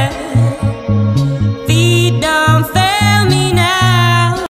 Yeah.